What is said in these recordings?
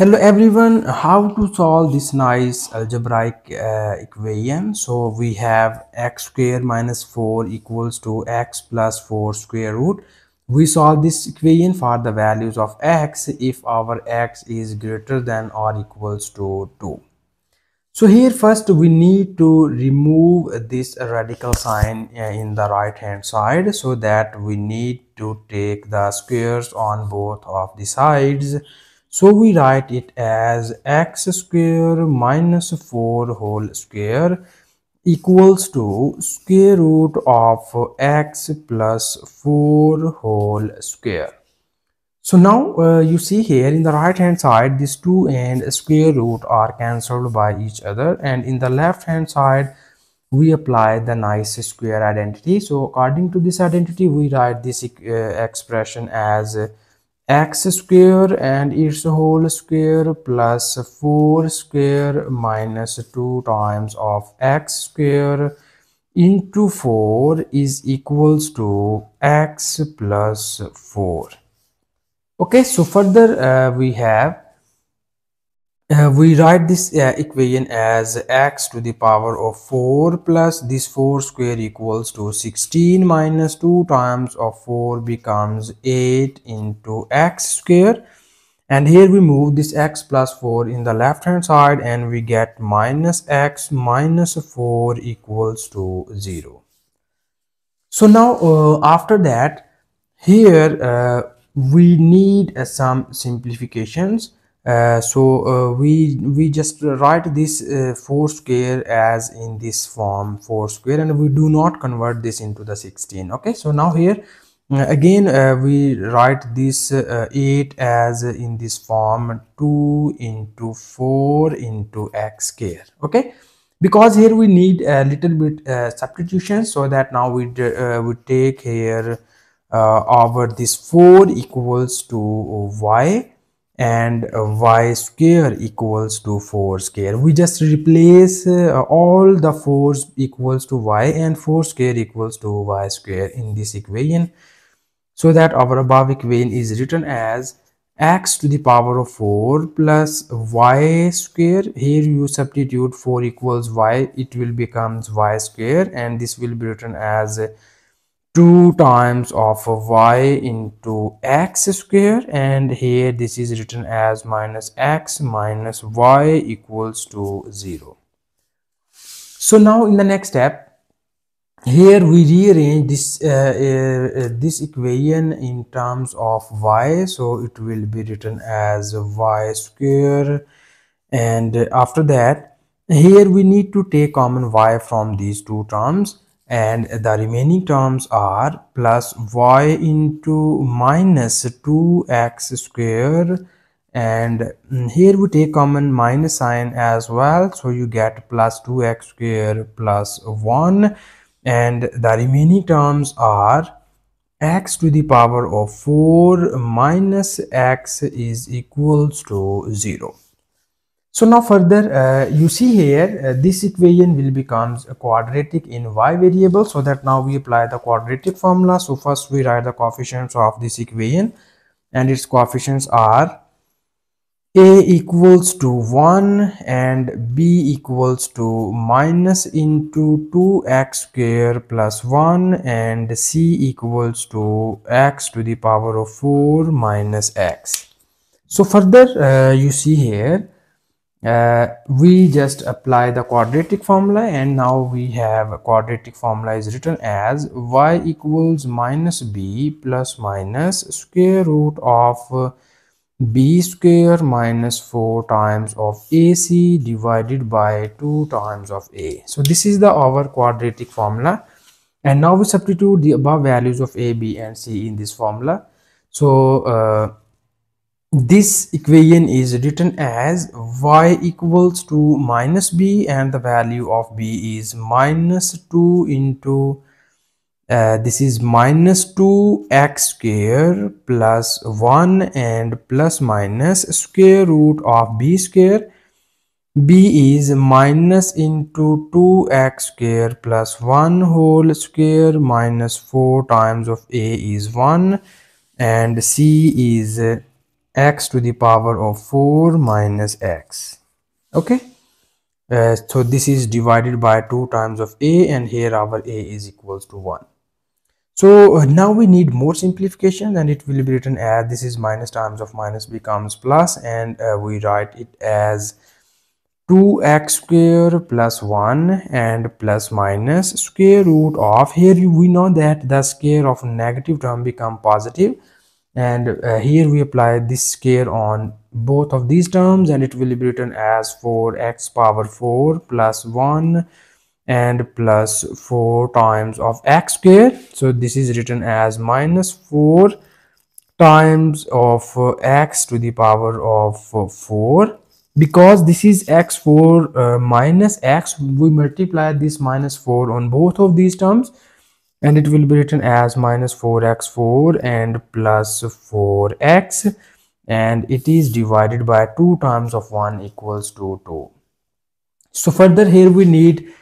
Hello everyone, how to solve this nice algebraic uh, equation? So we have x square minus 4 equals to x plus 4 square root. We solve this equation for the values of x if our x is greater than or equals to 2. So here first we need to remove this radical sign uh, in the right hand side so that we need to take the squares on both of the sides so we write it as x square minus 4 whole square equals to square root of x plus 4 whole square. So now uh, you see here in the right hand side these 2 and square root are cancelled by each other and in the left hand side we apply the nice square identity. So according to this identity we write this uh, expression as x square and its whole square plus 4 square minus 2 times of x square into 4 is equals to x plus 4 okay so further uh, we have uh, we write this uh, equation as x to the power of 4 plus this 4 square equals to 16 minus 2 times of 4 becomes 8 into x square. And here we move this x plus 4 in the left hand side and we get minus x minus 4 equals to 0 so now uh, after that here uh, we need uh, some simplifications so uh, we we just write this uh, 4 square as in this form 4 square and we do not convert this into the 16 okay so now here uh, again uh, we write this 8 as in this form 2 into 4 into x square. Okay because here we need a little bit substitution so that now we we take here over this 4 equals to y and y square equals to 4 square. We just replace uh, all the 4's equals to y and 4 square equals to y square in this equation so that our above equation is written as x to the power of 4 plus y square. Here you substitute 4 equals y it will becomes y square and this will be written as 2 times of y into x square and here this is written as minus x minus y equals to 0 so now in the next step here we rearrange this uh, uh, this equation in terms of y. So it will be written as y square and after that here we need to take common y from these two terms and the remaining terms are plus y into minus 2x square. And mm, here we take common minus sign as well. So you get plus 2x square plus 1 and the remaining terms are x to the power of 4 minus x is equals to 0 so now further uh, you see here uh, this equation will becomes a quadratic in y variable so that now we apply the quadratic formula. So first we write the coefficients of this equation and its coefficients are a equals to 1 and b equals to minus into 2x square plus 1 and c equals to x to the power of 4 minus x. So further uh, you see here uh, we just apply the quadratic formula and now we have a quadratic formula is written as y equals minus b plus minus square root of uh, b square minus 4 times of ac divided by 2 times of a. So this is the our quadratic formula. And now we substitute the above values of a b and c in this formula. So uh, this equation is written as y equals to minus b and the value of b is minus 2 into uh, this is minus 2 x square plus 1 and plus minus square root of b square. B is minus into 2x square plus 1 whole square minus 4 times of a is 1 and c is x to the power of 4 minus x. Okay? Uh, so this is divided by 2 times of a and here our a is equals to 1 so uh, now we need more simplification and it will be written as this is minus times of minus becomes plus and uh, we write it as 2x square plus 1 and plus minus square root of here we know that the square of negative term become positive and uh, here we apply this square on both of these terms and it will be written as 4x power 4 plus 1 and plus 4 times of x square. So this is written as minus 4 times of uh, x to the power of uh, 4 because this is x4 uh, minus x we multiply this minus 4 on both of these terms and it will be written as minus 4x4 and plus 4x and it is divided by 2 times of 1 equals to 2 so further here we need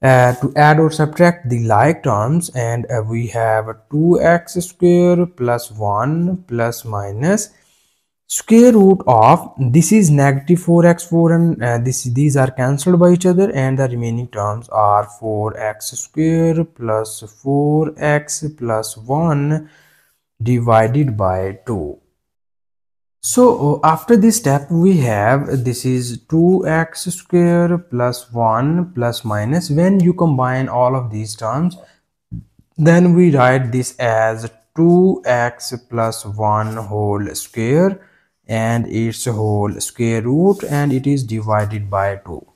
uh, to add or subtract the like terms. And uh, we have 2x square plus 1 plus minus square root of this is negative 4x4 and uh, this these are cancelled by each other and the remaining terms are 4x square plus 4x plus 1 divided by 2 so uh, after this step we have this is 2x square plus 1 plus minus. When you combine all of these terms then we write this as 2x plus 1 whole square and its whole square root and it is divided by 2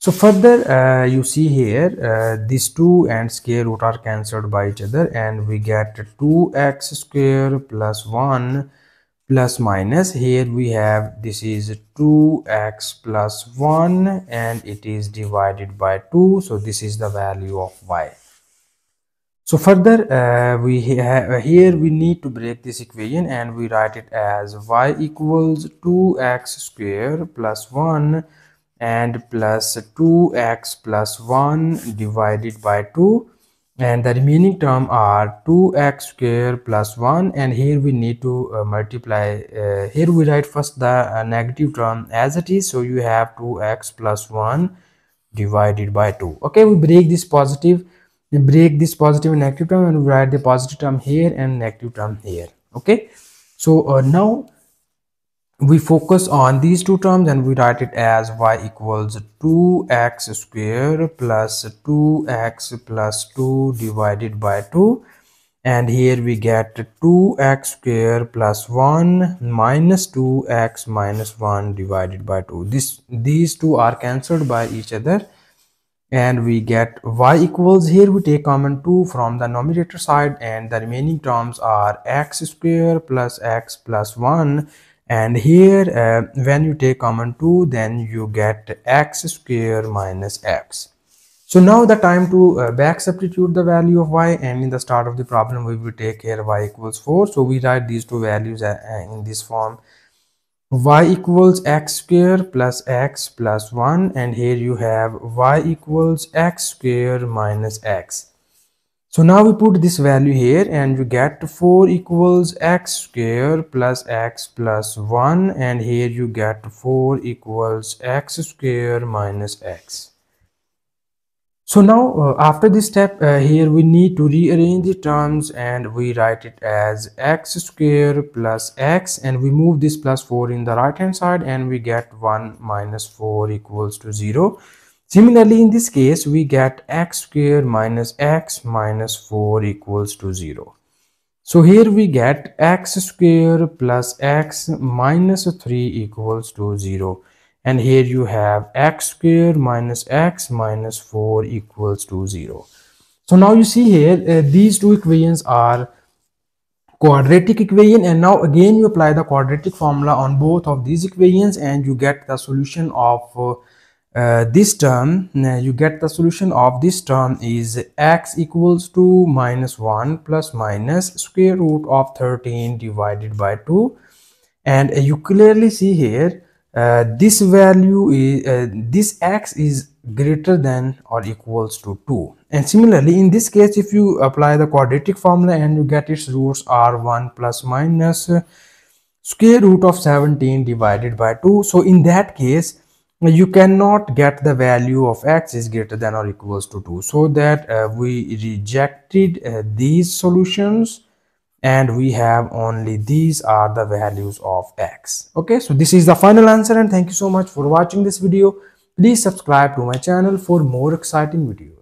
so further uh, you see here uh, these 2 and square root are cancelled by each other and we get 2x square plus 1 plus minus. Here we have this is 2x plus 1 and it is divided by 2 so this is the value of y so further uh, we here we need to break this equation and we write it as y equals 2x square plus 1 and plus 2x plus 1 divided by 2 and the remaining term are 2x square plus 1 and here we need to uh, multiply uh, here we write first the uh, negative term as it is. So you have 2x plus 1 divided by 2 okay we break this positive. we break this positive and negative term and write the positive term here and negative term here okay? So uh, now we focus on these two terms and we write it as y equals 2x square plus 2x plus 2 divided by 2 and here we get 2x square plus 1 minus 2x minus 1 divided by 2 this these two are cancelled by each other and we get y equals. Here we take common 2 from the numerator side and the remaining terms are x square plus x plus 1 and here uh, when you take common 2 then you get x square minus x. So now the time to uh, back substitute the value of y and in the start of the problem we will take here y equals 4 so we write these two values uh, in this form y equals x square plus x plus 1 and here you have y equals x square minus x. So now we put this value here and you get 4 equals x square plus x plus 1 and here you get 4 equals x square minus x so now uh, after this step uh, here we need to rearrange the terms and we write it as x square plus x and we move this plus 4 in the right hand side and we get 1 minus 4 equals to 0 similarly in this case we get x square minus x minus 4 equals to 0 so here we get x square plus x minus 3 equals to 0 and here you have x square minus x minus 4 equals to 0 so now you see here uh, these two equations are quadratic equation. And now again you apply the quadratic formula on both of these equations and you get the solution of uh, uh, this term. You get the solution of this term is x equals to minus 1 plus minus square root of 13 divided by 2 and you clearly see here uh, this value is uh, this x is greater than or equals to 2 and similarly in this case if you apply the quadratic formula and you get its roots are 1 plus minus square root of 17 divided by 2 so in that case you cannot get the value of x is greater than or equals to 2 so that uh, we rejected uh, these solutions and we have only these are the values of x. Okay so this is the final answer and thank you so much for watching this video. Please subscribe to my channel for more exciting videos